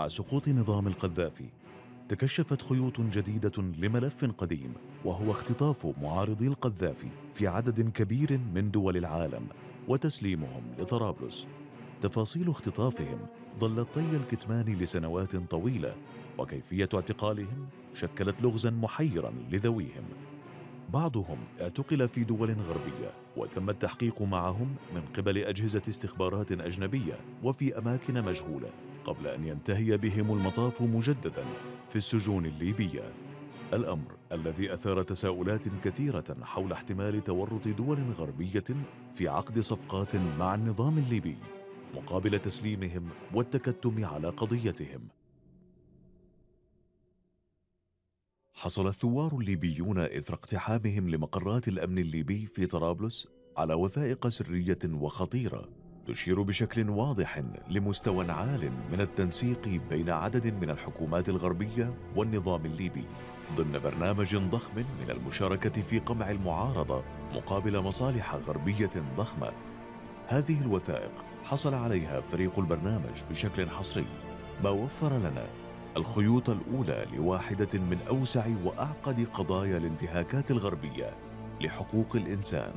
مع سقوط نظام القذافي تكشفت خيوط جديدة لملف قديم وهو اختطاف معارضي القذافي في عدد كبير من دول العالم وتسليمهم لطرابلس. تفاصيل اختطافهم ظلت طي الكتمان لسنوات طويلة وكيفية اعتقالهم شكلت لغزا محيرا لذويهم. بعضهم اعتقل في دول غربية وتم التحقيق معهم من قبل أجهزة استخبارات أجنبية وفي أماكن مجهولة قبل أن ينتهي بهم المطاف مجددا في السجون الليبية. الأمر الذي أثار تساؤلات كثيرة حول احتمال تورط دول غربية في عقد صفقات مع النظام الليبي مقابل تسليمهم والتكتم على قضيتهم. حصل الثوار الليبيون إثر اقتحامهم لمقرات الأمن الليبي في طرابلس على وثائق سرية وخطيرة تشير بشكل واضح لمستوى عال من التنسيق بين عدد من الحكومات الغربية والنظام الليبي ضمن برنامج ضخم من المشاركة في قمع المعارضة مقابل مصالح غربية ضخمة. هذه الوثائق حصل عليها فريق البرنامج بشكل حصري ما وفر لنا الخيوط الأولى لواحدة من أوسع وأعقد قضايا الانتهاكات الغربية لحقوق الإنسان.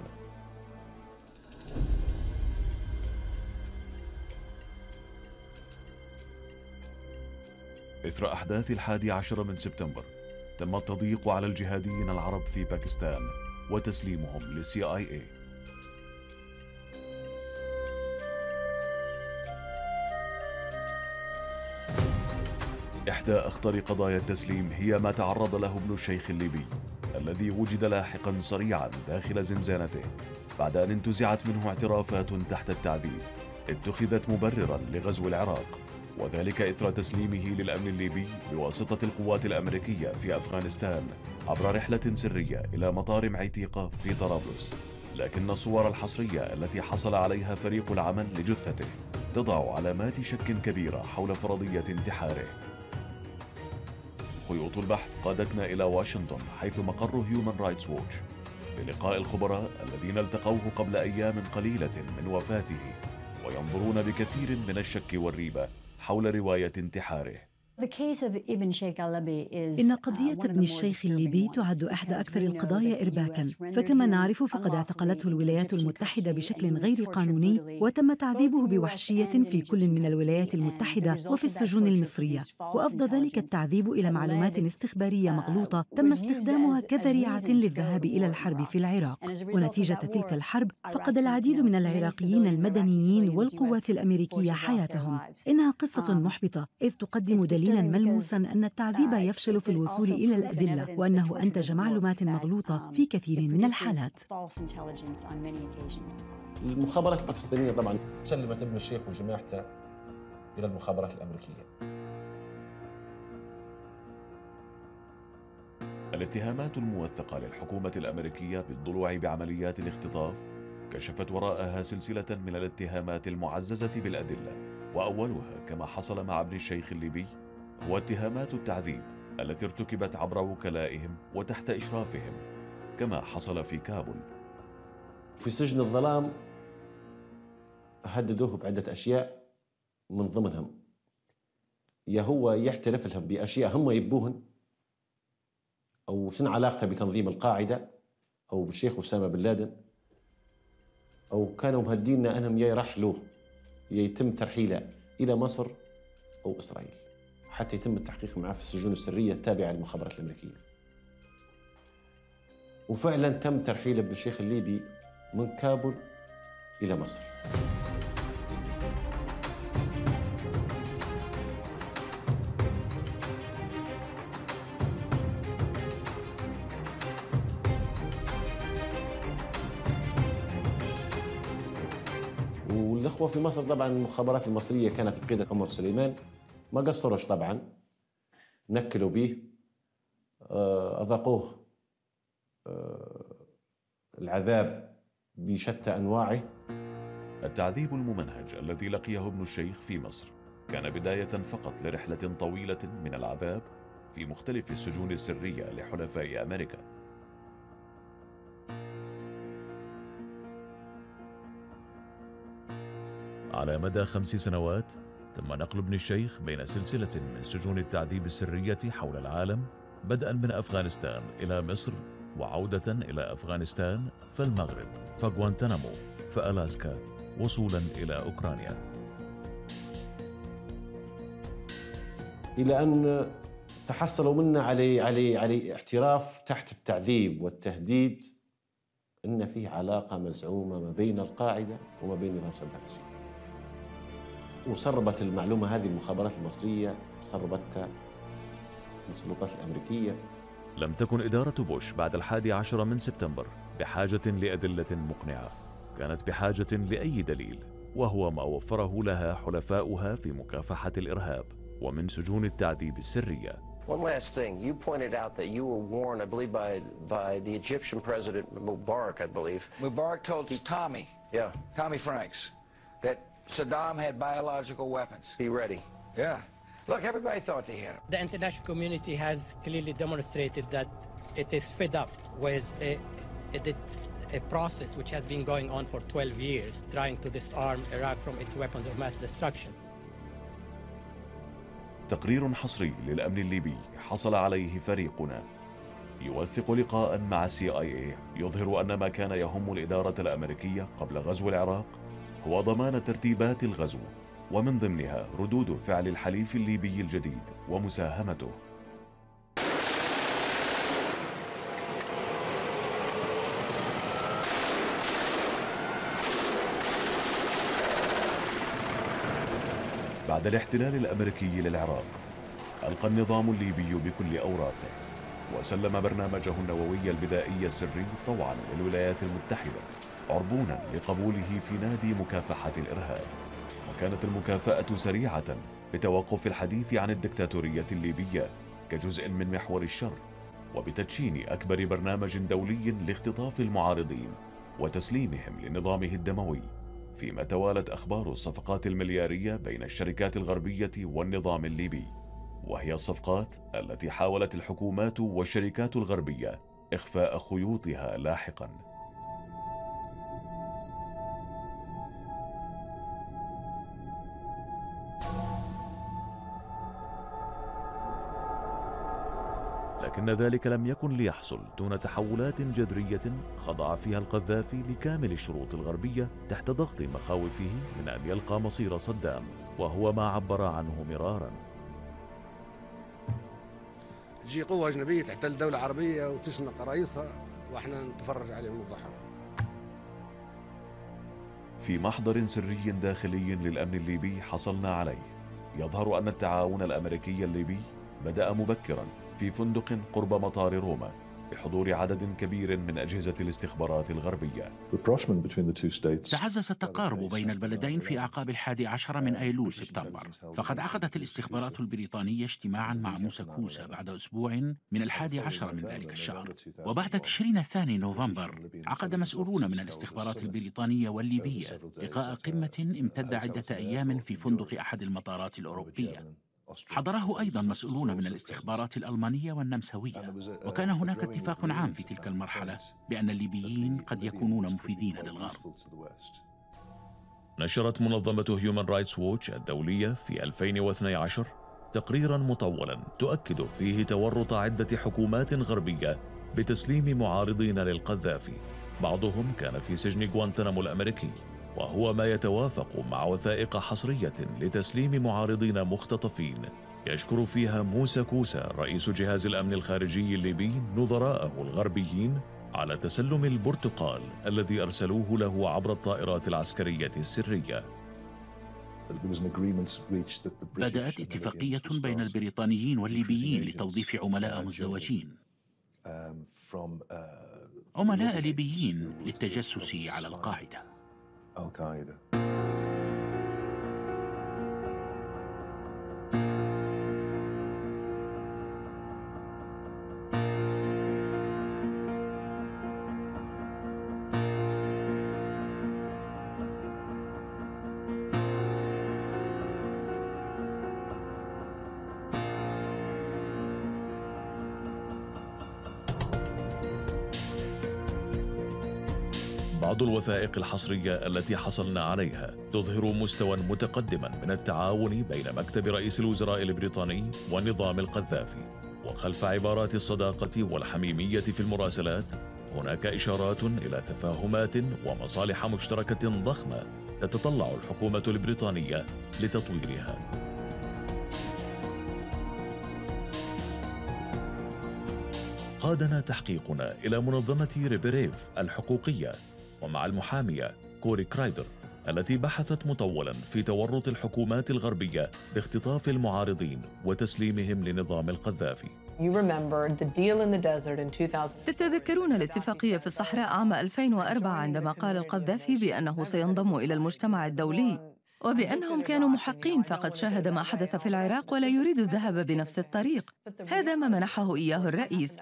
إثر أحداث الحادي عشر من سبتمبر تم التضييق على الجهاديين العرب في باكستان وتسليمهم للسي آي اي إحدى أخطر قضايا التسليم هي ما تعرض له ابن الشيخ الليبي الذي وجد لاحقا صريعا داخل زنزانته بعد أن انتزعت منه اعترافات تحت التعذيب. اتخذت مبررا لغزو العراق وذلك إثر تسليمه للأمن الليبي بواسطة القوات الأمريكية في أفغانستان عبر رحلة سرية إلى مطار معيتيقة في طرابلس. لكن الصور الحصرية التي حصل عليها فريق العمل لجثته تضع علامات شك كبيرة حول فرضية انتحاره. خيوط البحث. قادتنا إلى واشنطن حيث مقر هيومن رايتس ووتش للقاء الخبراء الذين التقوه قبل أيام قليلة من وفاته وينظرون بكثير من الشك والريبة حول رواية انتحاره. إن قضية ابن الشيخ الليبي تعد إحدى أكثر القضايا إرباكاً. فكما نعرف فقد اعتقلته الولايات المتحدة بشكل غير قانوني وتم تعذيبه بوحشية في كل من الولايات المتحدة وفي السجون المصرية. وأفضى ذلك التعذيب إلى معلومات استخبارية مغلوطة. تم استخدامها كذريعة للذهاب إلى الحرب في العراق. ونتيجة تلك الحرب فقد العديد من العراقيين المدنيين والقوات الأمريكية حياتهم إنها قصة محبطة إذ تقدم دليل دليلا ملموسا أن التعذيب يفشل في الوصول إلى الأدلة وأنه أنتج معلومات مغلوطة في كثير من الحالات. المخابرات الباكستانية طبعا سلمت ابن الشيخ وجماعته إلى المخابرات الأمريكية. الاتهامات الموثقة للحكومة الأمريكية بالضلوع بعمليات الاختطاف كشفت وراءها سلسلة من الاتهامات المعززة بالأدلة وأولها كما حصل مع ابن الشيخ الليبي واتهامات التعذيب التي ارتكبت عبر وكلائهم وتحت إشرافهم كما حصل في كابول في سجن الظلام هددوه بعدة أشياء من ضمنهم. يا هو يحترف لهم بأشياء هم يبوهن أو شنو علاقته بتنظيم القاعدة أو بالشيخ أسامة بن لادن؟ أو كانوا مهدينا أنهم يرحلوه يتم ترحيله إلى مصر أو إسرائيل. حتى يتم التحقيق معه في السجون السرية التابعة للمخابرات الأمريكية. وفعلا تم ترحيل ابن الشيخ الليبي من كابول إلى مصر. والإخوة في مصر طبعا المخابرات المصرية كانت بقيادة عمر سليمان. ما قصروش طبعا. نكلوا به. آه، أذاقوه آه، العذاب بشتى أنواعه. التعذيب الممنهج الذي لقيه ابن الشيخ في مصر كان بداية فقط لرحلة طويلة من العذاب في مختلف السجون السرية لحلفاء أمريكا. على مدى خمس سنوات تم نقل ابن الشيخ بين سلسلة من سجون التعذيب السرية حول العالم بدءا من أفغانستان إلى مصر وعودة إلى أفغانستان فالمغرب فغوانتنامو فألاسكا وصولا إلى أوكرانيا إلى أن تحصلوا منا على على على اعتراف تحت التعذيب والتهديد إن في علاقة مزعومة ما بين القاعدة وما بين نظام صدام حسين. وسربت المعلومة هذه المخابرات المصرية سربتها للسلطات الأمريكية. لم تكن إدارة بوش بعد الحادي عشر من سبتمبر بحاجة لأدلة مقنعة. كانت بحاجة لأي دليل وهو ما وفره لها حلفاؤها في مكافحة الإرهاب ومن سجون التعذيب السرية. One last thing. You pointed out that you were warned, I believe, by, by the Egyptian president, Mubarak, I believe. Mubarak told Tommy, Yeah, Tommy Franks, that Saddam had biological weapons. be ready. Yeah. Look, everybody thought they had them. The international community has clearly demonstrated that it is fed up with a, a, a process which has been going on for 12 years, trying to disarm Iraq from its weapons of mass destruction. تقرير حصري للأمن الليبي حصل عليه فريقنا يوثق لقاء مع اي اي يظهر أن ما كان يهم الإدارة الأمريكية قبل غزو العراق هو ضمان ترتيبات الغزو ومن ضمنها ردود فعل الحليف الليبي الجديد ومساهمته. بعد الاحتلال الأمريكي للعراق ألقى النظام الليبي بكل أوراقه وسلم برنامجه النووي البدائي السري طوعا للولايات المتحدة. عربونا لقبوله في نادي مكافحة الإرهاب. وكانت المكافأة سريعة بتوقف الحديث عن الدكتاتورية الليبية كجزء من محور الشر وبتدشين أكبر برنامج دولي لاختطاف المعارضين وتسليمهم لنظامه الدموي فيما توالت أخبار الصفقات المليارية بين الشركات الغربية والنظام الليبي. وهي الصفقات التي حاولت الحكومات والشركات الغربية إخفاء خيوطها لاحقا. لكن ذلك لم يكن ليحصل دون تحولات جذرية خضع فيها القذافي لكامل الشروط الغربية تحت ضغط مخاوفه من أن يلقى مصير صدام وهو ما عبر عنه مرارا. تجي قوة أجنبية تحتل دولة عربية وتشنق رئيسها وإحنا نتفرج عليهم ونضحك في محضر سري داخلي للأمن الليبي حصلنا عليه يظهر أن التعاون الأمريكي الليبي بدأ مبكرا. في فندق قرب مطار روما بحضور عدد كبير من أجهزة الاستخبارات الغربية. تعزز التقارب بين البلدين في أعقاب الحادي عشر من أيلول سبتمبر. فقد عقدت الاستخبارات البريطانية اجتماعا مع موسى كوسا بعد أسبوع من الحادي عشر من ذلك الشهر. وبعد تشرين الثاني نوفمبر عقد مسؤولون من الاستخبارات البريطانية والليبية لقاء قمة امتد عدة أيام في فندق أحد المطارات الأوروبية. حضره أيضا مسؤولون من الاستخبارات الألمانية والنمساوية. وكان هناك اتفاق عام في تلك المرحلة بأن الليبيين قد يكونون مفيدين للغرب. نشرت منظمة هيومن رايتس ووتش الدولية في 2012 تقريرا مطولا تؤكد فيه تورط عدة حكومات غربية بتسليم معارضين للقذافي. بعضهم كان في سجن غوانتنامو الأمريكي. وهو ما يتوافق مع وثائق حصرية لتسليم معارضين مختطفين. يشكر فيها موسى كوسا رئيس جهاز الأمن الخارجي الليبي نظراءه الغربيين على تسلم البرتقال الذي أرسلوه له عبر الطائرات العسكرية السرية. بدأت اتفاقية بين البريطانيين والليبيين لتوظيف عملاء مزدوجين. عملاء ليبيين للتجسس على القاعدة بعض الوثائق الحصرية التي حصلنا عليها تظهر مستوى متقدما من التعاون بين مكتب رئيس الوزراء البريطاني ونظام القذافي. وخلف عبارات الصداقة والحميمية في المراسلات هناك إشارات إلى تفاهمات ومصالح مشتركة ضخمة تتطلع الحكومة البريطانية لتطويرها. قادنا تحقيقنا إلى منظمة ريبريف الحقوقية ومع المحامية كوري كرايدر التي بحثت مطولا في تورط الحكومات الغربية باختطاف المعارضين وتسليمهم لنظام القذافي. تتذكرون الاتفاقية في الصحراء عام 2004 عندما قال القذافي بأنه سينضم إلى المجتمع الدولي وبأنهم كانوا محقين فقد شاهد ما حدث في العراق ولا يريد الذهاب بنفس الطريق. هذا ما منحه إياه الرئيس.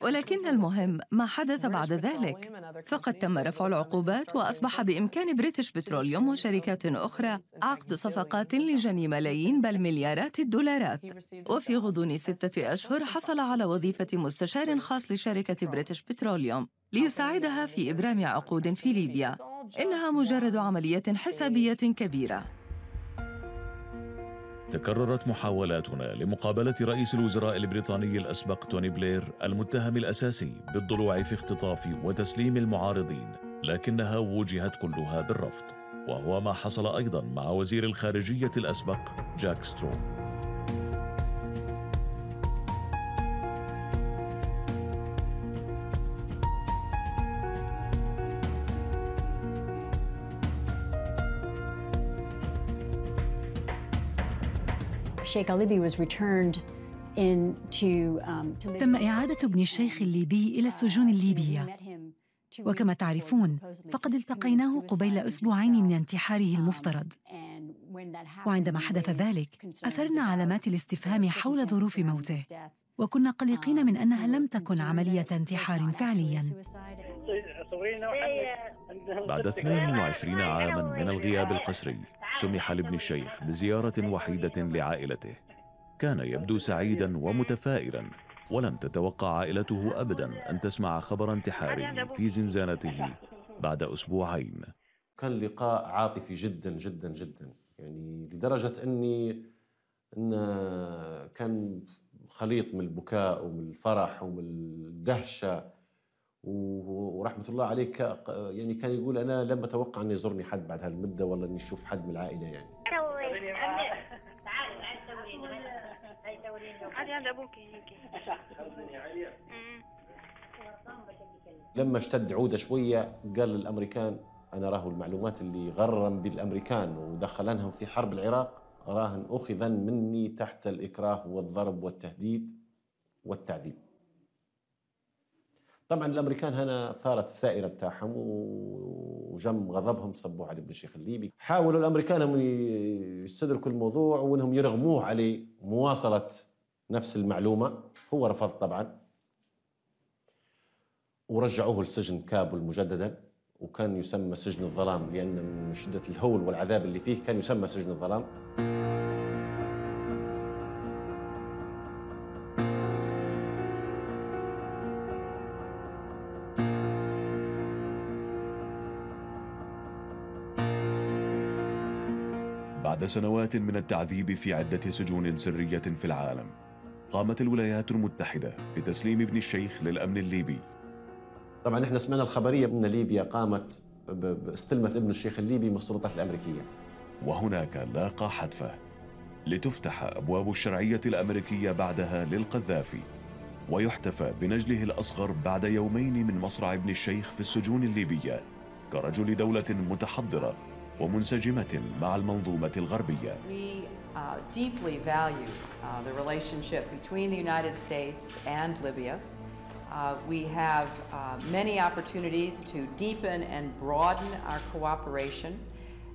ولكن المهم ما حدث بعد ذلك. فقد تم رفع العقوبات وأصبح بإمكان بريتش بتروليوم وشركات أخرى عقد صفقات لجني ملايين بل مليارات الدولارات. وفي غضون ستة أشهر حصل على وظيفة مستشار خاص لشركة بريتش بتروليوم ليساعدها في إبرام عقود في ليبيا. إنها مجرد عملية حسابية كبيرة. تكررت محاولاتنا لمقابلة رئيس الوزراء البريطاني الأسبق توني بلير المتهم الأساسي بالضلوع في اختطاف وتسليم المعارضين لكنها ووجهت كلها بالرفض وهو ما حصل أيضا مع وزير الخارجية الأسبق جاك سترو تم إعادة ابن الشيخ الليبي إلى السجون الليبية. وكما تعرفون فقد التقيناه قبيل أسبوعين من انتحاره المفترض. وعندما حدث ذلك أثرنا علامات الاستفهام حول ظروف موته. وكنا قلقين من أنها لم تكن عملية انتحار فعلياً. بعد 22 عاماً من الغياب القسري. سمح لابن الشيخ بزيارة وحيدة لعائلته. كان يبدو سعيدا ومتفائلا ولم تتوقع عائلته ابدا أن تسمع خبر انتحاره في زنزانته بعد أسبوعين. كان لقاء عاطفي جدا جدا جدا. يعني لدرجة إني إن كان خليط من البكاء ومن الفرح ومن الدهشة ورحمة الله عليه يعني كان يقول أنا لم أتوقع أن يزورني حد بعد هالمدة ولا أني أشوف حد من العائلة يعني. لما اشتد عودة شوية قال للأمريكان أنا راهو المعلومات اللي غرم بالأمريكان ودخلنهم في حرب العراق راهن اخذا مني تحت الإكراه والضرب والتهديد والتعذيب. طبعا الأمريكان هنا ثارت الثائره بتاعهم وجم غضبهم صبوا على ابن الشيخ الليبي. حاولوا الأمريكان أنهم يستدركوا الموضوع وأنهم يرغموه عليه مواصلة نفس المعلومة. هو رفض طبعا. ورجعوه لسجن كابول مجددا. وكان يسمى سجن الظلام لأن من شدة الهول والعذاب اللي فيه كان يسمى سجن الظلام. بعد سنوات من التعذيب في عدة سجون سرية في العالم. قامت الولايات المتحدة بتسليم ابن الشيخ للأمن الليبي. طبعا إحنا سمعنا الخبرية أن ليبيا قامت باستلمت ابن الشيخ الليبي من السلطات الأمريكية. وهناك لاقى حتفه لتفتح أبواب الشرعية الأمريكية بعدها للقذافي ويحتفى بنجله الأصغر بعد يومين من مصرع ابن الشيخ في السجون الليبية كرجل دولة متحضرة. ومنسجمة مع المنظومة الغربية uh, deeply value uh, the relationship between the United States and Libya. Uh, we have uh, many opportunities to deepen and broaden our cooperation,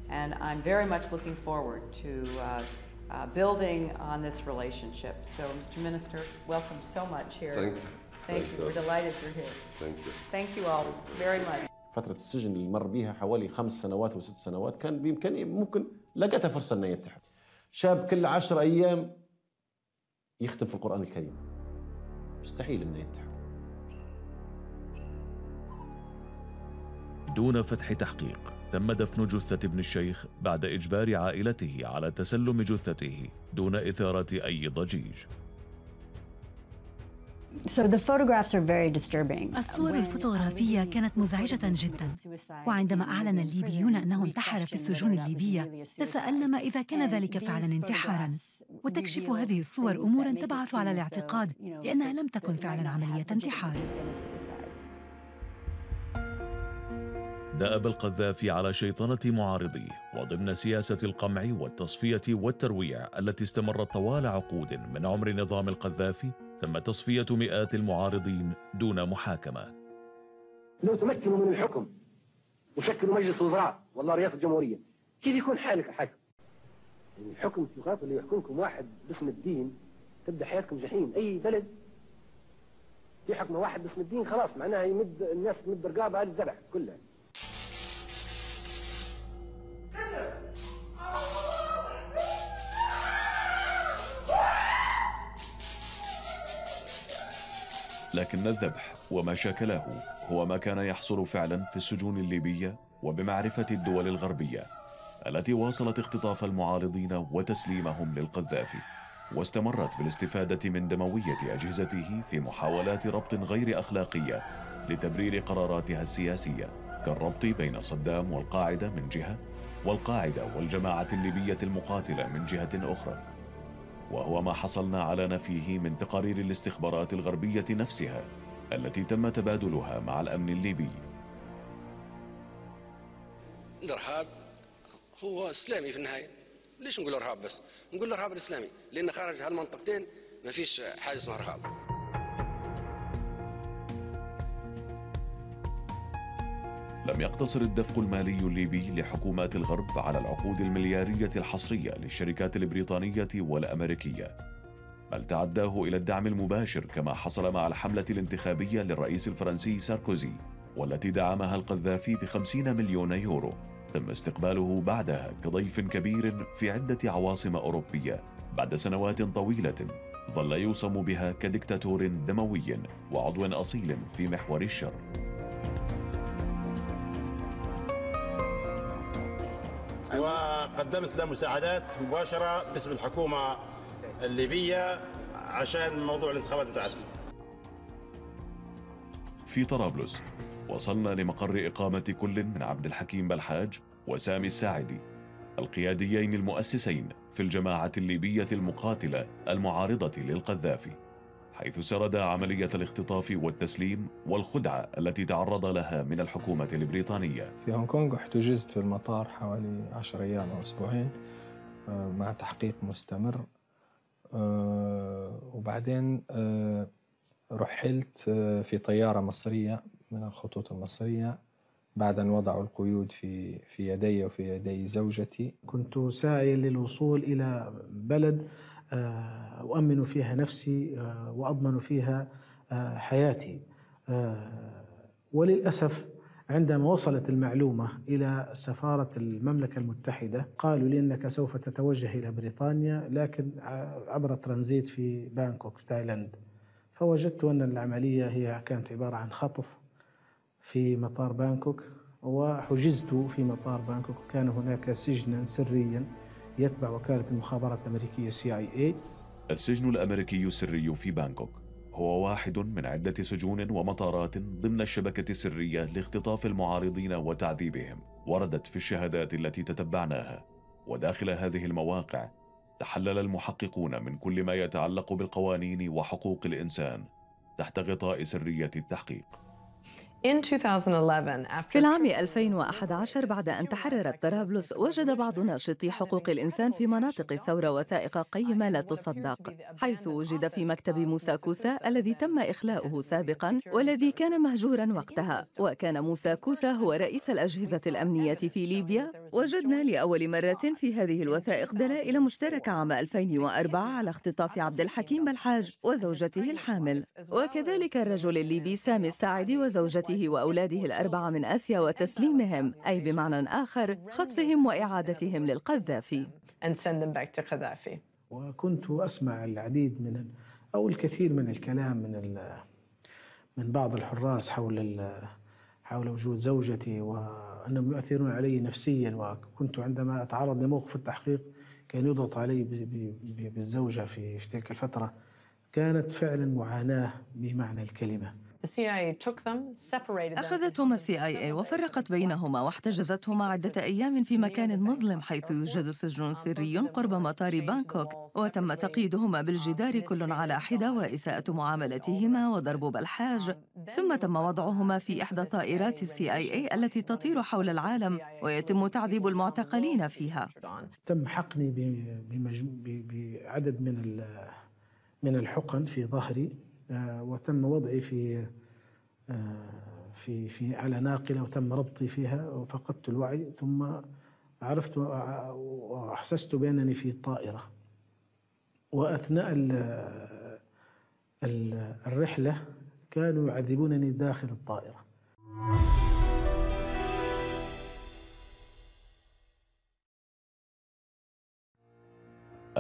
and I'm very much looking forward to uh, uh, building on this relationship. So, Mr. Minister, welcome so much here. Thank you. Thank, Thank you. We're delighted you're here. Thank you. Thank you all very much. فترة السجن اللي مر بيها حوالي خمس سنوات وست سنوات كان بإمكانه ممكن لقيتها فرصة أنه ينتحر شاب كل عشر أيام يختم في القرآن الكريم. مستحيل أنه ينتحر دون فتح تحقيق تم دفن جثة ابن الشيخ بعد إجبار عائلته على تسلم جثته دون إثارة أي ضجيج. الصور الفوتوغرافية كانت مزعجة جدا. وعندما أعلن الليبيون أنه انتحر في السجون الليبية تساءلنا ما إذا كان ذلك فعلا انتحارا. وتكشف هذه الصور أمورا تبعث على الاعتقاد بأنها لم تكن فعلا عملية انتحار. دأب القذافي على شيطنة معارضيه وضمن سياسة القمع والتصفية والترويع التي استمرت طوال عقود من عمر نظام القذافي تم تصفية مئات المعارضين دون محاكمة. لو تمكنوا من الحكم. وشكلوا مجلس وزراء والله رئاسة الجمهورية. كيف يكون حالك الحكم يعني الحكم تقاتل اللي يحكمكم واحد باسم الدين. تبدأ حياتكم جحيم. أي بلد يحكم واحد باسم الدين خلاص معناها يمد الناس تمد رقابة هذه الذبح كلها. لكن الذبح وما شاكله هو ما كان يحصل فعلا في السجون الليبية وبمعرفة الدول الغربية التي واصلت اختطاف المعارضين وتسليمهم للقذافي واستمرت بالاستفادة من دموية أجهزته في محاولات ربط غير أخلاقية لتبرير قراراتها السياسية كالربط بين صدام والقاعدة من جهة والقاعدة والجماعة الليبية المقاتلة من جهة أخرى. وهو ما حصلنا على نفيه من تقارير الاستخبارات الغربية نفسها التي تم تبادلها مع الأمن الليبي. الإرهاب هو إسلامي في النهاية. ليش نقول إرهاب بس؟ نقول الإرهاب الإسلامي لأن خارج هالمنطقتين ما فيش حاجة اسمها إرهاب. لم يقتصر الدفق المالي الليبي لحكومات الغرب على العقود المليارية الحصرية للشركات البريطانية والأمريكية. بل تعداه إلى الدعم المباشر كما حصل مع الحملة الانتخابية للرئيس الفرنسي ساركوزي والتي دعمها القذافي بخمسين مليون يورو تم استقباله بعدها كضيف كبير في عدة عواصم أوروبية بعد سنوات طويلة ظل يوصم بها كدكتاتور دموي وعضو أصيل في محور الشر. وقدمت له مساعدات مباشرة باسم الحكومة الليبية عشان موضوع الانتخابات بتاعتنا. في طرابلس وصلنا لمقر إقامة كل من عبد الحكيم بلحاج وسامي الساعدي القياديين المؤسسين في الجماعة الليبية المقاتلة المعارضة للقذافي حيث سرد عملية الاختطاف والتسليم والخدعة التي تعرض لها من الحكومة البريطانية. في هونغ كونغ احتجزت في المطار حوالي عشر أيام أو أسبوعين آه، مع تحقيق مستمر. آه، وبعدين آه، رحلت في طيارة مصرية من الخطوط المصرية بعد أن وضعوا القيود في في يدي وفي يدي زوجتي. كنت ساعيا للوصول إلى بلد أؤمن فيها نفسي آه، وأضمن فيها آه، حياتي. وللأسف عندما وصلت المعلومة إلى سفارة المملكة المتحدة قالوا لي أنك سوف تتوجه إلى بريطانيا لكن عبر ترانزيت في بانكوك في تايلاند. فوجدت أن العملية هي كانت عبارة عن خطف في مطار بانكوك وحجزت في مطار بانكوك وكان هناك سجنا سريا. يتبع وكالة المخابرات الأمريكية اي السجن الأمريكي السري في بانكوك هو واحد من عدة سجون ومطارات ضمن الشبكة السرية لاختطاف المعارضين وتعذيبهم وردت في الشهادات التي تتبعناها. وداخل هذه المواقع تحلل المحققون من كل ما يتعلق بالقوانين وحقوق الإنسان تحت غطاء سرية التحقيق. في العام 2011 بعد أن تحررت طرابلس وجد بعض ناشطي حقوق الإنسان في مناطق الثورة وثائق قيمة لا تصدق حيث وجد في مكتب موسى كوسا الذي تم إخلاؤه سابقا والذي كان مهجورا وقتها وكان موسى كوسا هو رئيس الأجهزة الأمنية في ليبيا. وجدنا لأول مرة في هذه الوثائق دلائل مشتركة عام 2004 على اختطاف عبد الحكيم بلحاج وزوجته الحامل. وكذلك الرجل الليبي سامي الساعدي وزوجته زوجته وأولاده الأربعة من آسيا وتسليمهم أي بمعنى آخر خطفهم وإعادتهم للقذافي. وكنت أسمع العديد من أو الكثير من الكلام من من بعض الحراس حول حول وجود زوجتي وأنهم يؤثرون علي نفسيا وكنت عندما أتعرض لموقف التحقيق كان يضغط علي بالزوجة في تلك الفترة. كانت فعلا معاناة بمعنى الكلمة. أخذتهما السي آي اي وفرقت بينهما واحتجزتهما عدة أيام في مكان مظلم حيث يوجد سجن سري قرب مطار بانكوك وتم تقييدهما بالجدار كل على حدة وإساءة معاملتهما وضرب بالحاج. ثم تم وضعهما في إحدى طائرات السي آي اي التي تطير حول العالم ويتم تعذيب المعتقلين فيها. تم حقني بعدد من من الحقن في ظهري. وتم وضعي في آه، في في على ناقلة وتم ربطي فيها وفقدت الوعي ثم عرفت وأحسست بأنني في طائرة. وأثناء الرحلة كانوا يعذبونني داخل الطائرة.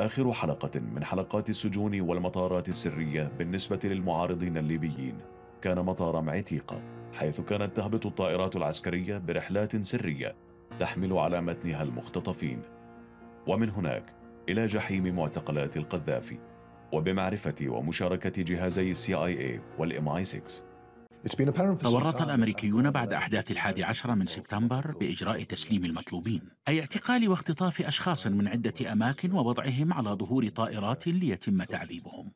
آخر حلقة من حلقات السجون والمطارات السرية بالنسبة للمعارضين الليبيين. كان مطار معتيقة حيث كانت تهبط الطائرات العسكرية برحلات سرية تحمل على متنها المختطفين. ومن هناك إلى جحيم معتقلات القذافي وبمعرفة ومشاركة جهازي السي آي اي والإم آي 6 تورط الأمريكيون بعد أحداث الحادي عشر من سبتمبر بإجراء تسليم المطلوبين أي اعتقال واختطاف أشخاص من عدة أماكن ووضعهم على ظهور طائرات ليتم تعذيبهم.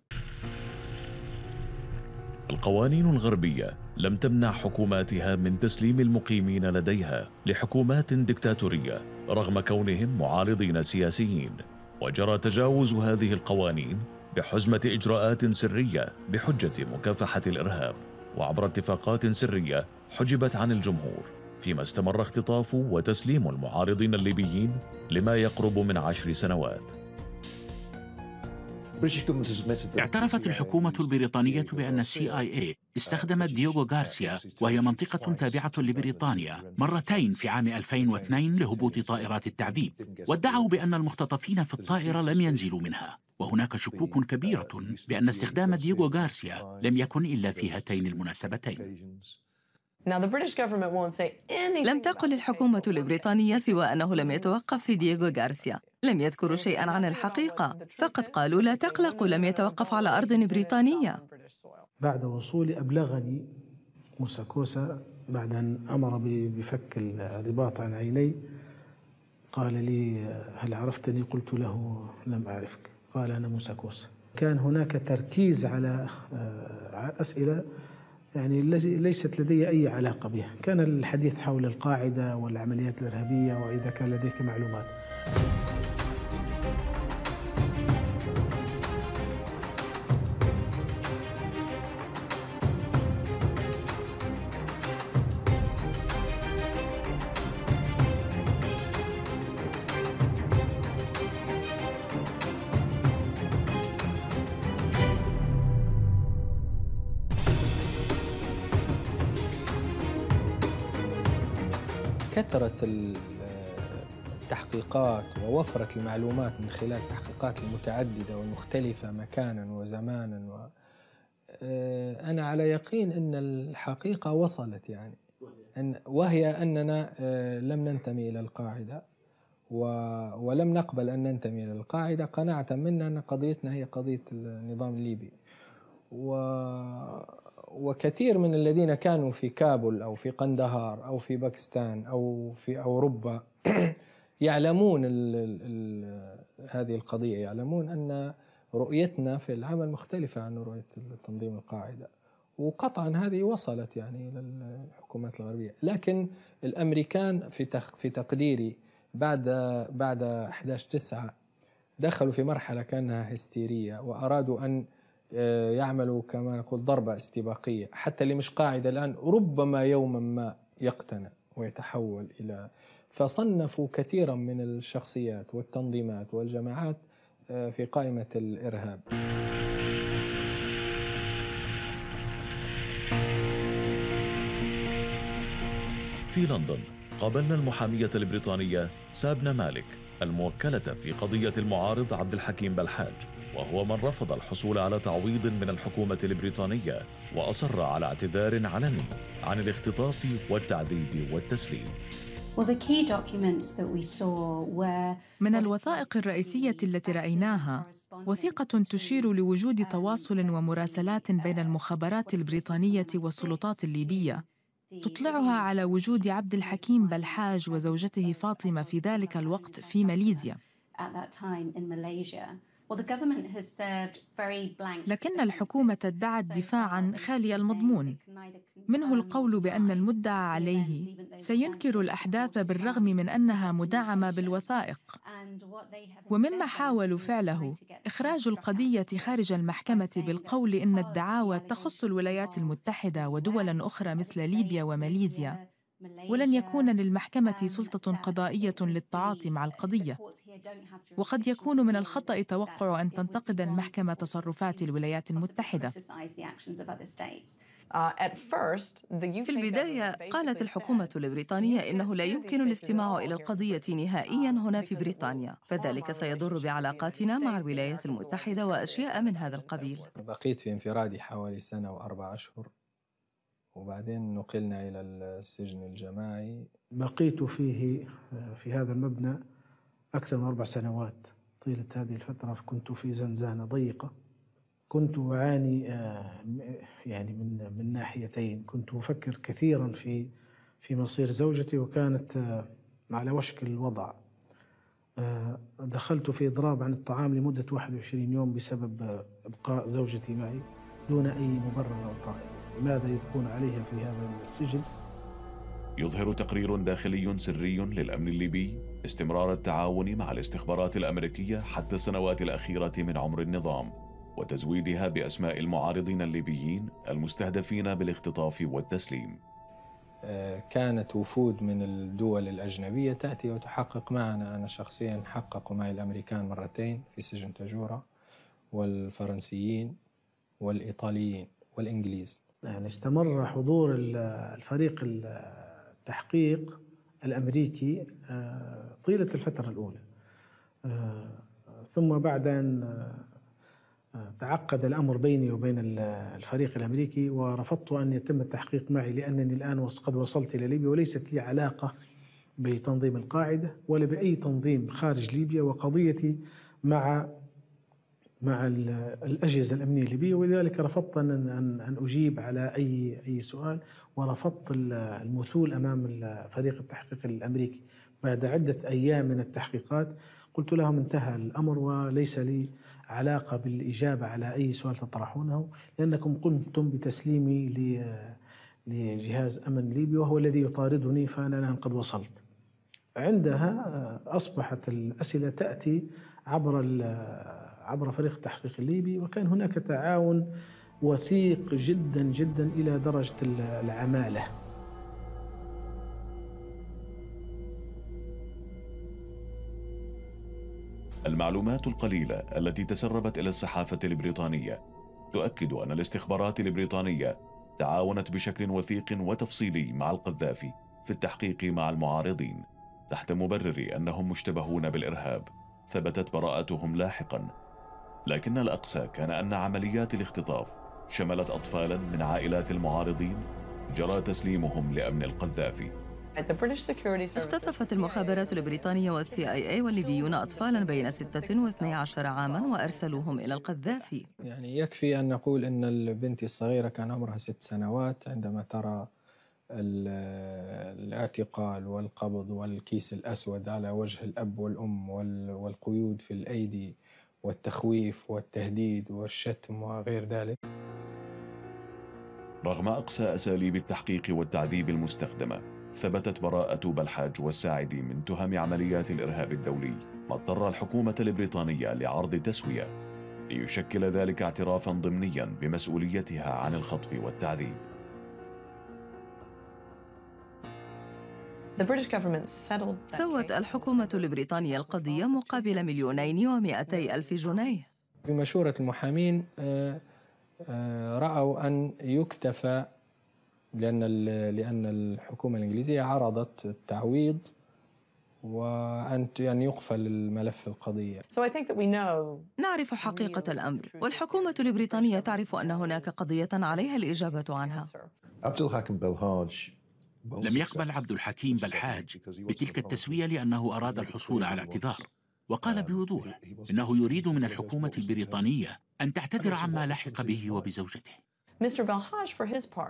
القوانين الغربية لم تمنع حكوماتها من تسليم المقيمين لديها لحكومات دكتاتورية رغم كونهم معارضين سياسيين وجرى تجاوز هذه القوانين بحزمة إجراءات سرية بحجة مكافحة الإرهاب. وعبر اتفاقات سرية حجبت عن الجمهور فيما استمر اختطاف وتسليم المعارضين الليبيين لما يقرب من عشر سنوات. اعترفت الحكومة البريطانية بأن السي آي اي استخدمت ديوغو غارسيا وهي منطقة تابعة لبريطانيا مرتين في عام 2002 لهبوط طائرات التعذيب وادعوا بأن المختطفين في الطائرة لم ينزلوا منها. وهناك شكوك كبيرة بأن استخدام ديوغو غارسيا لم يكن إلا في هاتين المناسبتين. لم تقل الحكومة البريطانية سوى أنه لم يتوقف في دييغو غارسيا. لم يذكروا شيئا عن الحقيقة. فقد قالوا لا تقلقوا لم يتوقف على أرض بريطانية. بعد وصولي أبلغني موسى كوسا بعد أن أمر بفك الرباط عن عيني قال لي هل عرفتني؟ قلت له لم أعرفك. قال أنا موسى كوسا كان هناك تركيز على آه، أسئلة يعني ليست لدي أي علاقة بها. كان الحديث حول القاعدة والعمليات الإرهابية وإذا كان لديك معلومات. كثرت التحقيقات ووفرت المعلومات من خلال التحقيقات المتعددة والمختلفة مكانا وزمانا و آه، أنا على يقين أن الحقيقة وصلت يعني. أن وهي أننا آه، لم ننتمي إلى القاعدة ولم نقبل أن ننتمي إلى القاعدة. قناعة منا أن قضيتنا هي قضية النظام الليبي. و وكثير من الذين كانوا في كابول أو في قندهار أو في باكستان أو في أوروبا يعلمون ال ال هذه القضية يعلمون أن رؤيتنا في العمل مختلفة عن رؤية التنظيم القاعدة. وقطعا هذه وصلت يعني إلى الحكومات الغربية. لكن الأمريكان في في تقديري بعد بعد 11 9 دخلوا في مرحلة كأنها هستيرية وأرادوا أن آه، يعملوا كما نقول ضربة استباقية. حتى اللي مش قاعدة الآن ربما يوما ما يقتنع ويتحول إلى فصنفوا كثيرا من الشخصيات والتنظيمات والجماعات آه، في قائمة الإرهاب. في لندن قابلنا المحامية البريطانية سابنا مالك الموكلة في قضية المعارض عبد الحكيم بلحاج. وهو من رفض الحصول على تعويض من الحكومة البريطانية وأصر على اعتذار علني عن الاختطاف والتعذيب والتسليم. من الوثائق الرئيسية التي رأيناها وثيقة تشير لوجود تواصل ومراسلات بين المخابرات البريطانية والسلطات الليبية تطلعها على وجود عبد الحكيم بلحاج وزوجته فاطمة في ذلك الوقت في ماليزيا. لكن الحكومة ادعت دفاعاً خالي المضمون. منه القول بأن المدعى عليه سينكر الأحداث بالرغم من أنها مدعمة بالوثائق. ومما حاولوا فعله إخراج القضية خارج المحكمة بالقول إن الدعاوى تخص الولايات المتحدة ودولاً أخرى مثل ليبيا وماليزيا. ولن يكون للمحكمة سلطة قضائية للتعاطي مع القضية. وقد يكون من الخطأ توقع أن تنتقد المحكمة تصرفات الولايات المتحدة. في البداية قالت الحكومة البريطانية إنه لا يمكن الاستماع إلى القضية نهائيا هنا في بريطانيا. فذلك سيضر بعلاقاتنا مع الولايات المتحدة وأشياء من هذا القبيل بقيت في انفرادي حوالي سنة وأربع أشهر. وبعدين نقلنا إلى السجن الجماعي. بقيت فيه في هذا المبنى أكثر من أربع سنوات. طيلة هذه الفترة كنت في زنزانة ضيقة. كنت أعاني يعني من من ناحيتين. كنت أفكر كثيرا في في مصير زوجتي وكانت على وشك الوضع. دخلت في إضراب عن الطعام لمدة 21 يوم بسبب إبقاء زوجتي معي دون أي مبرر أو طائل ماذا يبقون عليها في هذا السجن؟ يظهر تقرير داخلي سري للأمن الليبي استمرار التعاون مع الاستخبارات الأمريكية حتى السنوات الأخيرة من عمر النظام وتزويدها بأسماء المعارضين الليبيين المستهدفين بالاختطاف والتسليم. كانت وفود من الدول الأجنبية تأتي وتحقق معنا. أنا شخصيا حققوا معي الأمريكان مرتين في سجن تجورة والفرنسيين والإيطاليين والإنجليز. يعني استمر حضور الفريق التحقيق الأمريكي طيلة الفترة الأولى. ثم بعد أن تعقد الأمر بيني وبين الفريق الأمريكي ورفضت أن يتم التحقيق معي لأنني الآن قد وصلت إلى ليبيا وليست لي علاقة بتنظيم القاعدة ولا بأي تنظيم خارج ليبيا وقضيتي مع مع الأجهزة الأمنية الليبية ولذلك رفضت أن أن أجيب على أي أي سؤال ورفضت المثول أمام فريق التحقيق الأمريكي. بعد عدة أيام من التحقيقات قلت لهم انتهى الأمر وليس لي علاقة بالإجابة على أي سؤال تطرحونه لأنكم قمتم بتسليمي لجهاز أمن ليبي وهو الذي يطاردني فأنا الآن قد وصلت. عندها أصبحت الأسئلة تأتي عبر عبر فريق التحقيق الليبي وكان هناك تعاون وثيق جدا جدا إلى درجة العمالة. المعلومات القليلة التي تسربت إلى الصحافة البريطانية تؤكد أن الاستخبارات البريطانية تعاونت بشكل وثيق وتفصيلي مع القذافي في التحقيق مع المعارضين تحت مبرر أنهم مشتبهون بالإرهاب ثبتت براءتهم لاحقا لكن الأقسى كان أن عمليات الاختطاف شملت أطفالا من عائلات المعارضين جرى تسليمهم لأمن القذافي. اختطفت المخابرات البريطانية والسي اي اي والليبيون أطفالا بين 6 و 12 عاما وأرسلوهم إلى القذافي. يعني يكفي أن نقول أن البنت الصغيرة كان عمرها ست سنوات عندما ترى الاعتقال والقبض والكيس الأسود على وجه الأب والأم والقيود في الأيدي والتخويف والتهديد والشتم وغير ذلك. رغم أقصى أساليب التحقيق والتعذيب المستخدمة ثبتت براءة بلحاج والساعدي من تهم عمليات الإرهاب الدولي. ما اضطر الحكومة البريطانية لعرض تسوية ليشكل ذلك اعترافا ضمنيا بمسؤوليتها عن الخطف والتعذيب. سوت الحكومة البريطانية القضية مقابل مليونين ومئتي ألف جنيه. بمشورة المحامين آه، آه، رأوا أن يكتفى لأن لأن الحكومة الإنجليزية عرضت التعويض وأن يعني يقفل الملف القضية. نعرف حقيقة الأمر. والحكومة البريطانية تعرف أن هناك قضية عليها الإجابة عنها. عبد الحاكم بلهاج لم يقبل عبد الحكيم بلحاج بتلك التسوية لأنه أراد الحصول على اعتذار وقال بوضوح إنه يريد من الحكومة البريطانية أن تعتذر عما لحق به وبزوجته.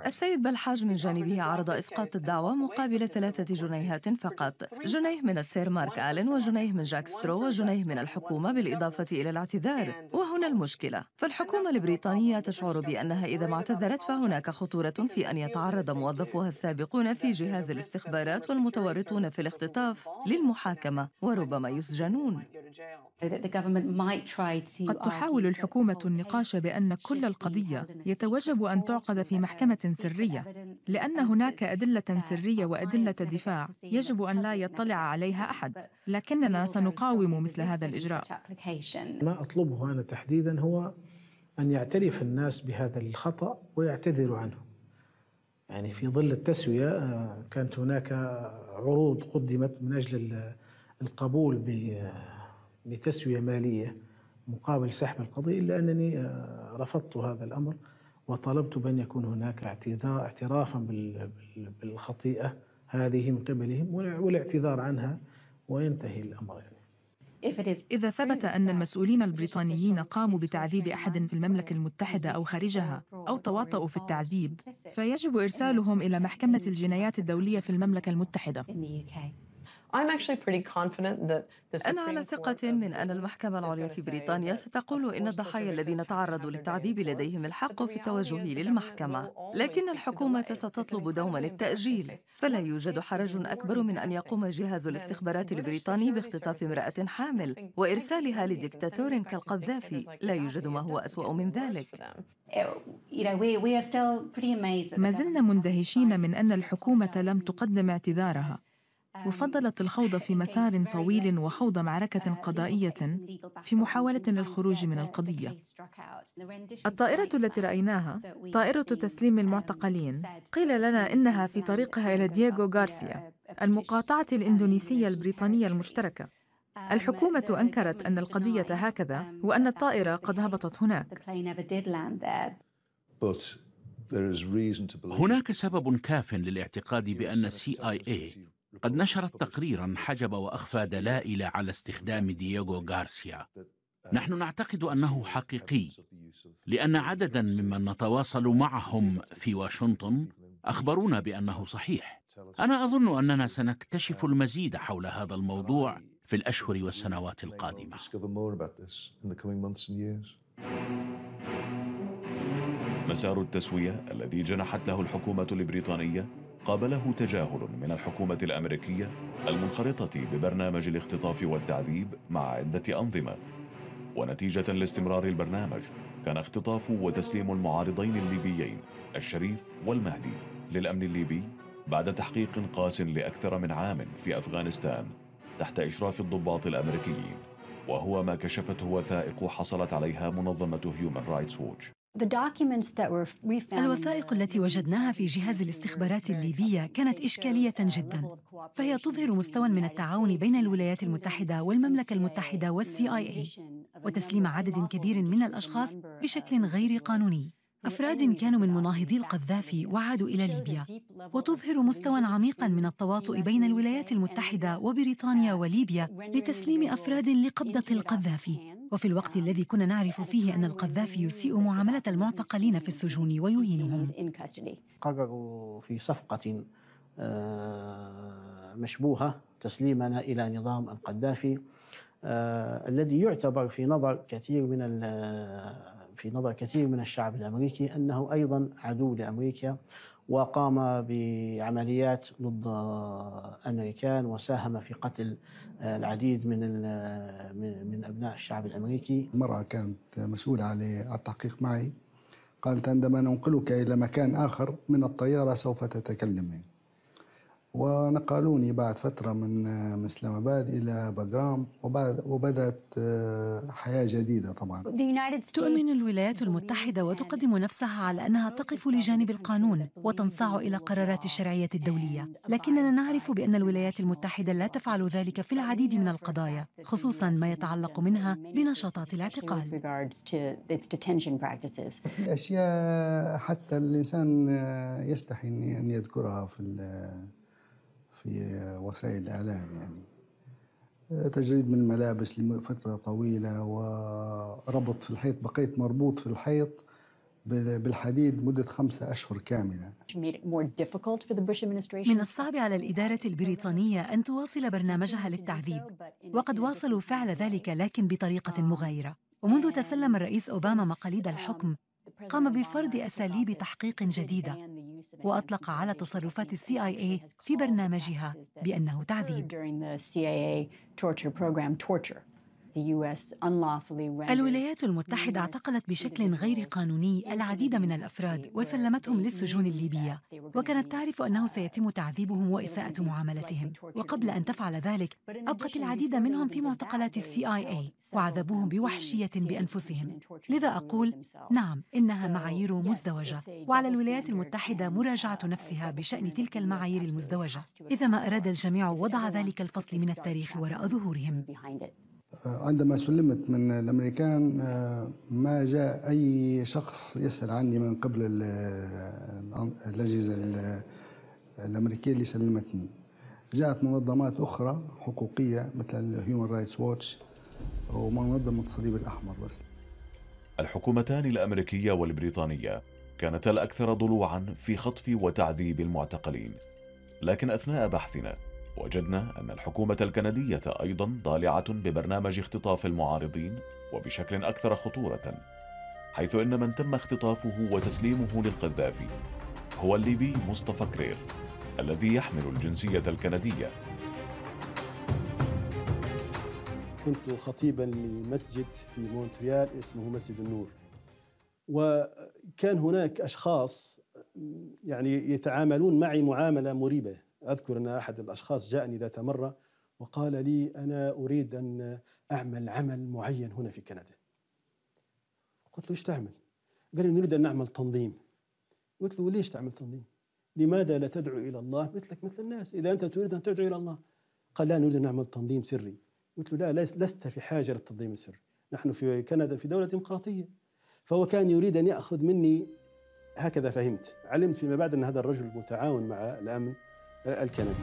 السيد بلحاج من جانبه عرض إسقاط الدعوى مقابل ثلاثة جنيهات فقط. جنيه من السير مارك آلن وجنيه من جاك سترو وجنيه من الحكومة بالإضافة إلى الاعتذار. وهنا المشكلة. فالحكومة البريطانية تشعر بأنها إذا ما اعتذرت فهناك خطورة في أن يتعرض موظفوها السابقون في جهاز الاستخبارات والمتورطون في الاختطاف للمحاكمة وربما يسجنون. قد تحاول الحكومة النقاش بأن كل القضية يتوجب أن تعقد في محكمة سرية لأن هناك أدلة سرية وأدلة دفاع يجب أن لا يطلع عليها أحد لكننا سنقاوم مثل هذا الإجراء. ما أطلبه أنا تحديدا هو أن يعترف الناس بهذا الخطأ ويعتذروا عنه. يعني في ظل التسوية كانت هناك عروض قدمت من أجل القبول بتسوية مالية مقابل سحب القضية إلا أنني رفضت هذا الأمر. وطلبت بأن يكون هناك اعترافا بالخطيئة هذه من قبلهم والاعتذار عنها وينتهي الأمر يعني. إذا ثبت أن المسؤولين البريطانيين قاموا بتعذيب أحد في المملكة المتحدة أو خارجها أو تواطؤوا في التعذيب فيجب إرسالهم إلى محكمة الجنايات الدولية في المملكة المتحدة. أنا على ثقة من أن المحكمة العليا في بريطانيا ستقول إن الضحايا الذين تعرضوا للتعذيب لديهم الحق في التوجه للمحكمة، لكن الحكومة ستطلب دوما التأجيل، فلا يوجد حرج أكبر من أن يقوم جهاز الاستخبارات البريطاني باختطاف امرأة حامل. وإرسالها لديكتاتور كالقذافي، لا يوجد ما هو أسوأ من ذلك. ما زلنا مندهشين من أن الحكومة لم تقدم اعتذارها. وفضلت الخوض في مسار طويل وخوض معركة قضائية في محاولة للخروج من القضية. الطائرة التي رأيناها طائرة تسليم المعتقلين قيل لنا إنها في طريقها إلى دييغو غارسيا المقاطعة الإندونيسية البريطانية المشتركة. الحكومة أنكرت أن القضية هكذا وأن الطائرة قد هبطت هناك. هناك سبب كاف للاعتقاد بأن السي آي إيه قد نشرت تقريرا حجب وأخفى دلائل على استخدام دييغو غارسيا. نحن نعتقد أنه حقيقي لأن عددا ممن نتواصل معهم في واشنطن أخبرونا بأنه صحيح. أنا أظن أننا سنكتشف المزيد حول هذا الموضوع في الأشهر والسنوات القادمة. مسار التسوية الذي جنحت له الحكومة البريطانية قابله تجاهل من الحكومة الأمريكية المنخرطة ببرنامج الاختطاف والتعذيب مع عدة أنظمة. ونتيجة لاستمرار البرنامج كان اختطاف وتسليم المعارضين الليبيين الشريف والمهدي للأمن الليبي بعد تحقيق قاس لأكثر من عام في أفغانستان تحت إشراف الضباط الأمريكيين وهو ما كشفته وثائق حصلت عليها منظمة هيومن رايتس ووتش الوثائق التي وجدناها في جهاز الاستخبارات الليبية كانت إشكالية جدا فهي تظهر مستوى من التعاون بين الولايات المتحدة والمملكة المتحدة والسي آي إي وتسليم عدد كبير من الأشخاص بشكل غير قانوني. أفراد كانوا من مناهضي القذافي وعادوا إلى ليبيا وتظهر مستوى عميقا من التواطؤ بين الولايات المتحدة وبريطانيا وليبيا لتسليم أفراد لقبضة القذافي. وفي الوقت الذي كنا نعرف فيه أن القذافي يسيء معاملة المعتقلين في السجون ويهينهم. قرروا في صفقة مشبوهة تسليمنا إلى نظام القذافي الذي يعتبر في نظر كثير من في نظر كثير من الشعب الأمريكي أنه أيضا عدو لأمريكا وقام بعمليات ضد الأمريكان وساهم في قتل العديد من من أبناء الشعب الأمريكي. المرأة كانت مسؤولة على التحقيق معي قالت عندما ننقلك إلى مكان آخر من الطيارة سوف تتكلمين. ونقلوني بعد فترة من من إسلام آباد إلى بغرام وبعد وبدأت آه، حياة جديدة طبعا. تؤمن الولايات المتحدة وتقدم نفسها على أنها تقف لجانب القانون وتنصاع إلى قرارات الشرعية الدولية. لكننا نعرف بأن الولايات المتحدة لا تفعل ذلك في العديد من القضايا خصوصا ما يتعلق منها بنشاطات الاعتقال. في أشياء حتى الإنسان يستحي أن يذكرها في في وسائل الإعلام يعني. تجريد من الملابس لفترة طويلة وربط في الحيط بقيت مربوط في الحيط بالحديد مدة خمسة أشهر كاملة. من الصعب على الإدارة البريطانية أن تواصل برنامجها للتعذيب وقد واصلوا فعل ذلك لكن بطريقة مغايرة. ومنذ تسلم الرئيس أوباما مقاليد الحكم قام بفرض أساليب تحقيق جديدة وأطلق على تصرفات السي آي اي في برنامجها بأنه تعذيب. الولايات المتحدة اعتقلت بشكل غير قانوني العديد من الأفراد وسلمتهم للسجون الليبية. وكانت تعرف أنه سيتم تعذيبهم وإساءة معاملتهم. وقبل أن تفعل ذلك أبقت العديد منهم في معتقلات السي آي اي وعذبوهم بوحشية بأنفسهم لذا أقول نعم إنها معايير مزدوجة. وعلى الولايات المتحدة مراجعة نفسها بشأن تلك المعايير المزدوجة. إذا ما أراد الجميع وضع ذلك الفصل من التاريخ وراء ظهورهم. عندما سلمت من الأمريكان ما جاء أي شخص يسأل عني من قبل الأجهزة الأمريكية اللي سلمتني. جاءت منظمات أخرى حقوقية مثل هيومن رايتس ووتش ومنظمة الصليب الأحمر بس. الحكومتان الأمريكية والبريطانية كانتا الأكثر ضلوعا في خطف وتعذيب المعتقلين. لكن أثناء بحثنا وجدنا أن الحكومة الكندية أيضا ضالعة ببرنامج اختطاف المعارضين وبشكل أكثر خطورة حيث أن من تم اختطافه وتسليمه للقذافي هو الليبي مصطفى كرير الذي يحمل الجنسية الكندية. كنت خطيبا لمسجد في مونتريال اسمه مسجد النور وكان هناك أشخاص يعني يتعاملون معي معاملة مريبة. أذكر أن أحد الأشخاص جاءني ذات مرة وقال لي أنا أريد أن أعمل عمل معين هنا في كندا. قلت له إيش تعمل؟ قال لي نريد أن نعمل تنظيم. قلت له ليش تعمل تنظيم؟ لماذا لا تدعو إلى الله؟ مثلك مثل الناس إذا أنت تريد أن تدعو إلى الله. قال لا نريد أن نعمل تنظيم سري. قلت له لا لست في حاجة للتنظيم السري. نحن في كندا في دولة ديمقراطية. فهو كان يريد أن يأخذ مني هكذا فهمت. علمت فيما بعد أن هذا الرجل متعاون مع الأمن. الكندي.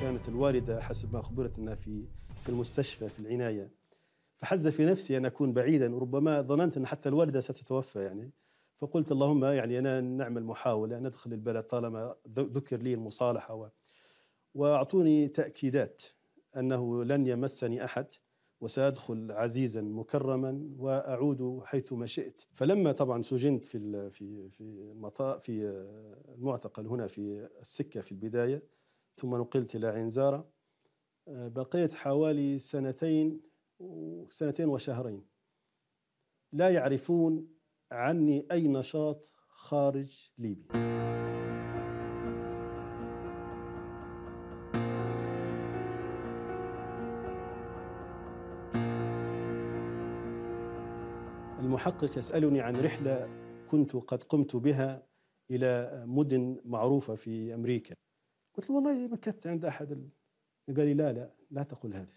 كانت الوالدة حسب ما أخبرت أنها في في المستشفى في العناية. فحز في نفسي أن أكون بعيدا وربما ظننت أن حتى الوالدة ستتوفى يعني. فقلت اللهم يعني أنا نعمل محاولة ندخل البلد طالما ذكر لي المصالحة و... وأعطوني تأكيدات أنه لن يمسني أحد وسأدخل عزيزا مكرما وأعود حيثما شئت. فلما طبعا سجنت في في في في المعتقل هنا في السكة في البداية ثم نقلت إلى عنزارة بقيت حوالي سنتين سنتين وشهرين. لا يعرفون عني أي نشاط خارج ليبيا. المحقق يسألني عن رحلة كنت قد قمت بها إلى مدن معروفة في أمريكا. قلت له والله مكثت عند أحد ال... قال لي لا لا لا تقول هذا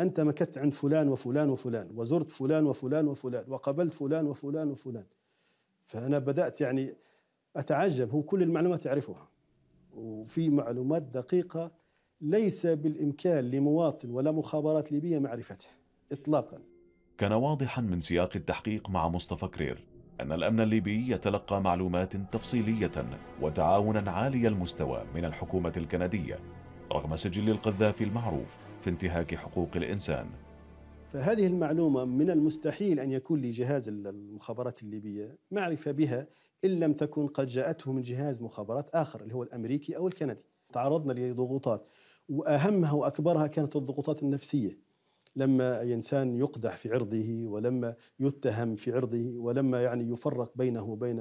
أنت مكثت عند فلان وفلان وفلان وزرت فلان وفلان وفلان وقابلت فلان وفلان وفلان. فأنا بدأت يعني أتعجب هو كل المعلومات يعرفها وفي معلومات دقيقة ليس بالإمكان لمواطن ولا مخابرات ليبية معرفتها إطلاقا. كان واضحا من سياق التحقيق مع مصطفى كرير أن الأمن الليبي يتلقى معلومات تفصيلية وتعاونا عالي المستوى من الحكومة الكندية رغم سجل القذافي المعروف في انتهاك حقوق الإنسان. فهذه المعلومة من المستحيل أن يكون لجهاز المخابرات الليبية. معرفة بها إن لم تكن قد جاءته من جهاز مخابرات آخر اللي هو الأمريكي أو الكندي. تعرضنا لضغوطات وأهمها وأكبرها كانت الضغوطات النفسية. لما إنسان يقدح في عرضه ولما يتهم في عرضه ولما يعني يفرق بينه وبين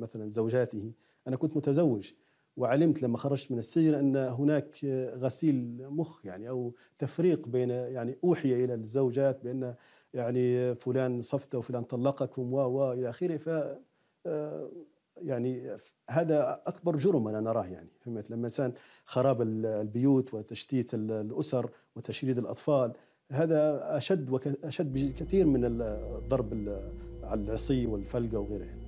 مثلا زوجاته. أنا كنت متزوج وعلمت لما خرجت من السجن أن هناك غسيل مخ يعني أو تفريق بين يعني أوحي إلى الزوجات بأن يعني فلان صفته وفلان طلقكم و و إلى آخره. ف يعني هذا أكبر جرم أنا نراه يعني. فهمت؟ لما إنسان خراب البيوت وتشتيت الأسر وتشريد الأطفال هذا أشد واشد بكثير من الضرب على العصي والفلقه وغيرها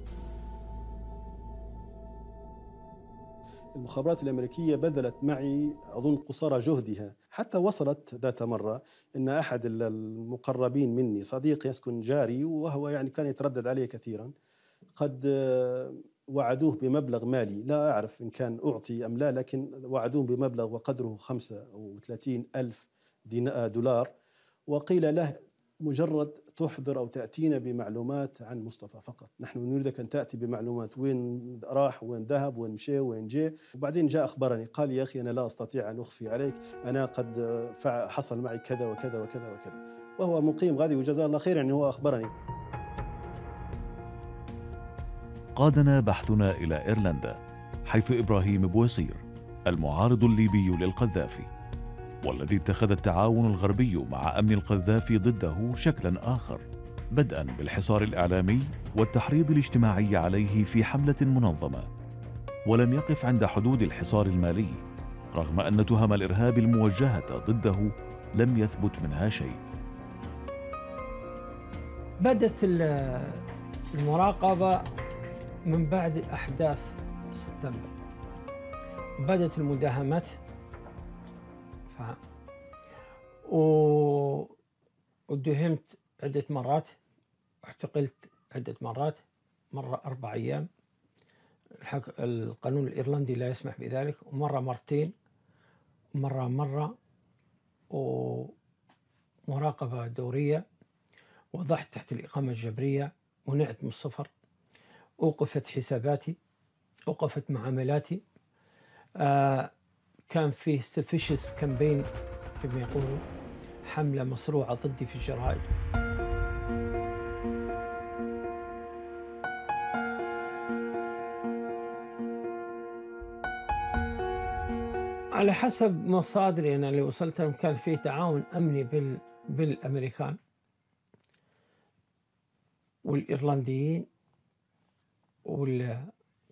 المخابرات الأمريكية بذلت معي أظن قصارى جهدها. حتى وصلت ذات مرة إن أحد المقربين مني صديق يسكن جاري وهو يعني كان يتردد عليه كثيرا قد وعدوه بمبلغ مالي. لا أعرف إن كان أعطي أم لا لكن وعدوه بمبلغ وقدره خمسة أو ثلاثين ألف دولار. وقيل له مجرد تحضر أو تأتينا بمعلومات عن مصطفى فقط. نحن نريدك أن تأتي بمعلومات وين راح وين ذهب وين مشى وين جاء. وبعدين جاء أخبرني قال يا أخي أنا لا أستطيع أن أخفي عليك أنا قد حصل معي كذا وكذا وكذا وكذا. وهو مقيم غادي وجزاه الله خير يعني هو أخبرني. قادنا بحثنا إلى إيرلندا حيث إبراهيم بويصير المعارض الليبي للقذافي. والذي اتخذ التعاون الغربي مع أمن القذافي ضده شكلا آخر بدءا بالحصار الإعلامي والتحريض الاجتماعي عليه في حملة منظمة. ولم يقف عند حدود الحصار المالي رغم أن تهم الإرهاب الموجهة ضده لم يثبت منها شيء. بدت المراقبة من بعد أحداث سبتمبر. بدأت المداهمات ف... و... ودهمت عدة مرات اعتقلت عدة مرات مرة أربع أيام. الحك... القانون الإيرلندي لا يسمح بذلك ومرة مرتين مرة مرة ومراقبة دورية وضحت تحت الإقامة الجبرية ونعت من الصفر أوقفت حساباتي أوقفت معاملاتي. آه كان فيه سفيشس كامبين كما يقولوا حملة مصروعة ضدي في الجرائد. على حسب مصادري أنا اللي وصلت لهم كان في تعاون أمني بال بالأمريكان والإيرلنديين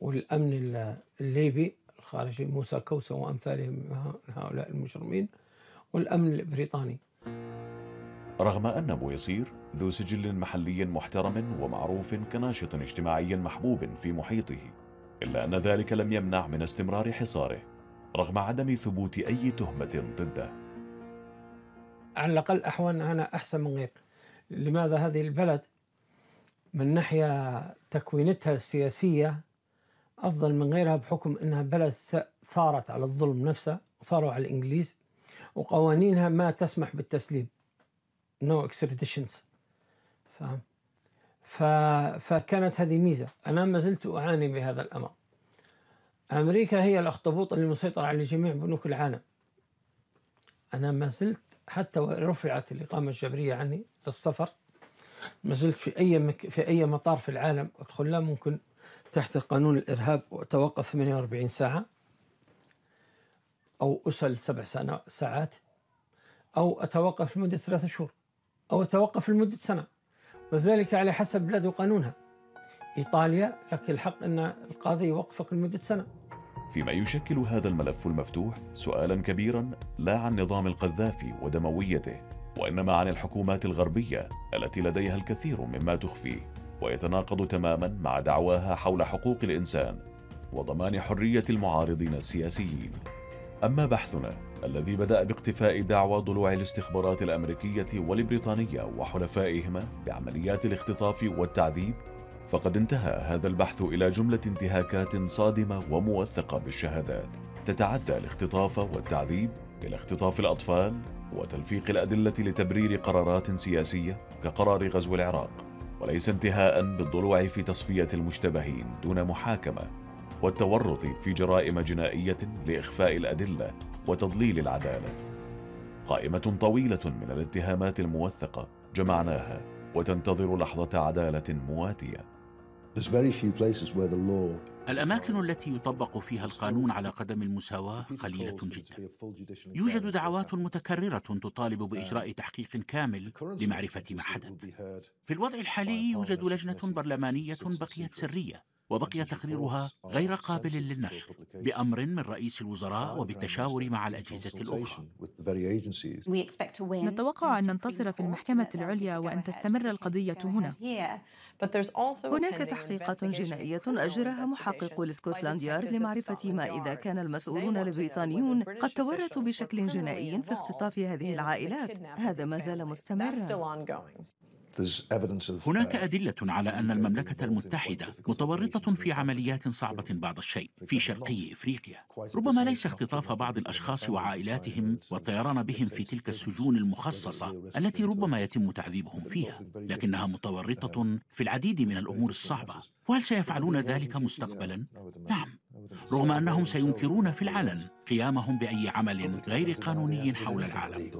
والأمن الليبي. الخارجي موسى كوسة وأمثالهم من هؤلاء المجرمين والأمن البريطاني. رغم أن بويصير ذو سجل محلي محترم ومعروف كناشط اجتماعي محبوب في محيطه إلا أن ذلك لم يمنع من استمرار حصاره رغم عدم ثبوت أي تهمة ضده. على الأقل أحوال أنا أحسن من غير. لماذا هذه البلد من ناحية تكوينتها السياسية أفضل من غيرها بحكم أنها بلد ثارت على الظلم نفسه وثاروا على الإنجليز وقوانينها ما تسمح بالتسليم. No extraditions فهم ف... فكانت هذه ميزة. أنا ما زلت أعاني بهذا الأمر. أمريكا هي الأخطبوط اللي مسيطر على جميع بنوك العالم. أنا ما زلت حتى رفعت الإقامة الجبرية عني للسفر ما زلت في أي مك... في أي مطار في العالم أدخل لا ممكن تحت قانون الإرهاب وأتوقف 48 ساعة أو أسل سبع ساعات أو أتوقف لمدة ثلاثة شهور أو أتوقف لمدة سنة. وذلك على حسب بلاد وقانونها. إيطاليا لك الحق أن القاضي يوقفك لمدة سنة. فيما يشكل هذا الملف المفتوح سؤالا كبيرا لا عن نظام القذافي ودمويته وإنما عن الحكومات الغربية التي لديها الكثير مما تخفيه. ويتناقض تماما مع دعواها حول حقوق الإنسان وضمان حرية المعارضين السياسيين. أما بحثنا الذي بدأ باقتفاء دعوى ضلوع الاستخبارات الأمريكية والبريطانية وحلفائهما بعمليات الاختطاف والتعذيب فقد انتهى هذا البحث إلى جملة انتهاكات صادمة وموثقة بالشهادات. تتعدى الاختطاف والتعذيب إلى اختطاف الأطفال وتلفيق الأدلة لتبرير قرارات سياسية كقرار غزو العراق. وليس انتهاء بالضلوع في تصفية المشتبهين دون محاكمة والتورط في جرائم جنائية لإخفاء الأدلة وتضليل العدالة. قائمة طويلة من الاتهامات الموثقة جمعناها وتنتظر لحظة عدالة مواتية. الأماكن التي يطبق فيها القانون على قدم المساواة قليلة جدا. يوجد دعوات متكررة تطالب بإجراء تحقيق كامل لمعرفة ما حدث. في الوضع الحالي يوجد لجنة برلمانية بقيت سرية. وبقي تقريرها غير قابل للنشر بأمر من رئيس الوزراء وبالتشاور مع الأجهزة الأخرى. نتوقع أن ننتصر في المحكمة العليا وأن تستمر القضية هنا. هناك تحقيقات جنائية أجراها محقق السكوتلاند يارد لمعرفة ما إذا كان المسؤولون البريطانيون قد تورطوا بشكل جنائي في اختطاف هذه العائلات. هذا ما زال مستمرا. هناك أدلة على أن المملكة المتحدة متورطة في عمليات صعبة بعض الشيء في شرقي إفريقيا. ربما ليس اختطاف بعض الأشخاص وعائلاتهم والطيران بهم في تلك السجون المخصصة التي ربما يتم تعذيبهم فيها. لكنها متورطة في العديد من الأمور الصعبة. وهل سيفعلون ذلك مستقبلا؟ نعم. رغم أنهم سينكرون في العلن قيامهم بأي عمل غير قانوني حول العالم.